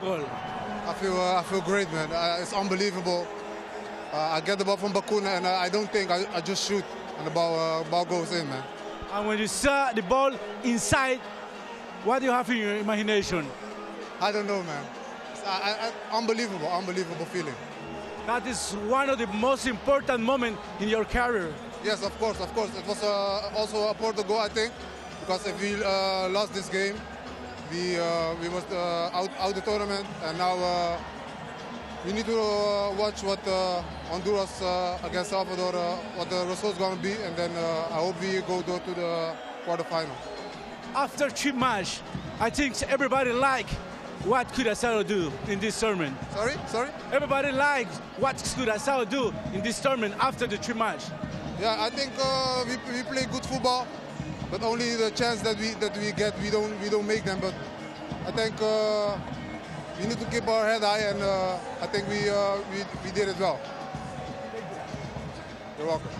goal? I feel uh, I feel great, man. Uh, it's unbelievable. Uh, I get the ball from Bacuna and I, I don't think I, I, just shoot and the ball uh, ball goes in, man. And when you saw the ball inside, what do you have in your imagination? I don't know, man. I, unbelievable, unbelievable feeling. That is one of the most important moments in your career. Yes, of course, of course. It was uh, also a port to go, I think, because if we uh, lost this game, we uh, we was uh, out out the tournament, and now uh, we need to uh, watch what Honduras against Salvador, what the results going to be, and then I hope we go to, the quarterfinal. After three match, I think everybody like what Curaçao do in this tournament. Sorry, sorry. Everybody likes what Curaçao do in this tournament after the three match. Yeah, I think uh, we, we play good football, but only the chance that we that we get, we don't we don't make them. But I think uh, we need to keep our head high, and uh, I think we, uh, we we did it well. You're welcome.